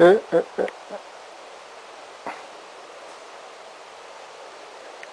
Uh, uh, uh, uh.